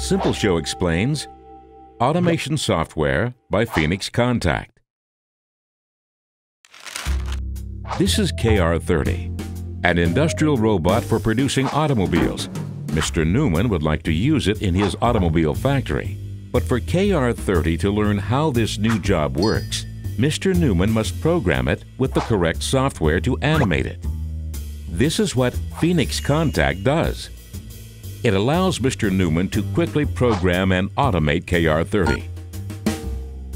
Simple Show explains Automation Software by Phoenix Contact. This is KR30, an industrial robot for producing automobiles. Mr. Newman would like to use it in his automobile factory. But for KR30 to learn how this new job works, Mr. Newman must program it with the correct software to animate it. This is what Phoenix Contact does. It allows Mr. Newman to quickly program and automate KR30.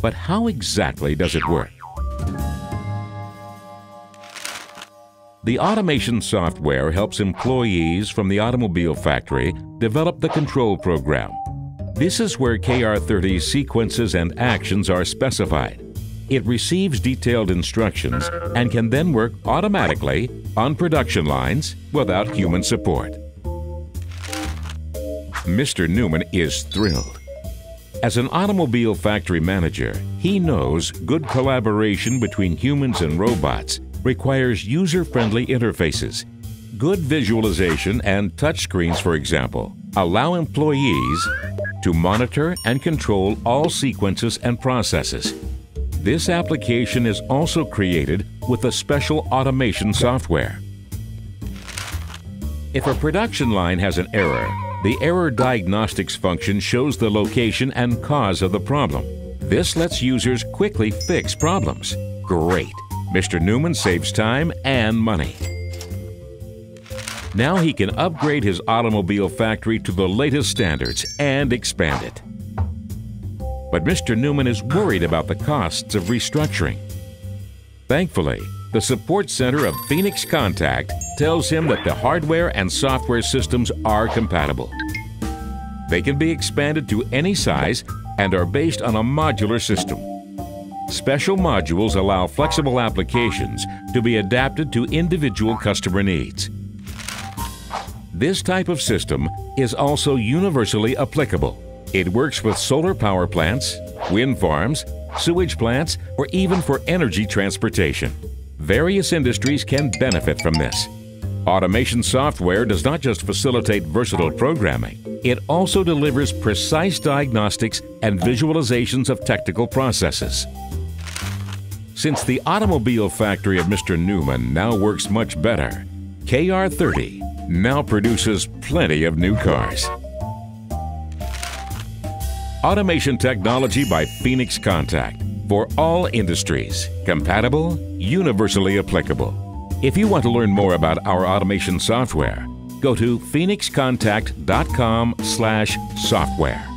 But how exactly does it work? The automation software helps employees from the automobile factory develop the control program. This is where KR30's sequences and actions are specified. It receives detailed instructions and can then work automatically on production lines without human support. Mr. Newman is thrilled. As an automobile factory manager, he knows good collaboration between humans and robots requires user-friendly interfaces. Good visualization and touchscreens, for example, allow employees to monitor and control all sequences and processes. This application is also created with a special automation software. If a production line has an error, the Error Diagnostics function shows the location and cause of the problem. This lets users quickly fix problems. Great! Mr. Newman saves time and money. Now he can upgrade his automobile factory to the latest standards and expand it. But Mr. Newman is worried about the costs of restructuring. Thankfully, the support center of Phoenix Contact tells him that the hardware and software systems are compatible. They can be expanded to any size and are based on a modular system. Special modules allow flexible applications to be adapted to individual customer needs. This type of system is also universally applicable. It works with solar power plants, wind farms, sewage plants, or even for energy transportation. Various industries can benefit from this. Automation software does not just facilitate versatile programming, it also delivers precise diagnostics and visualizations of technical processes. Since the automobile factory of Mr. Newman now works much better, KR30 now produces plenty of new cars. Automation technology by Phoenix Contact for all industries, compatible, universally applicable. If you want to learn more about our automation software, go to phoenixcontact.com/software.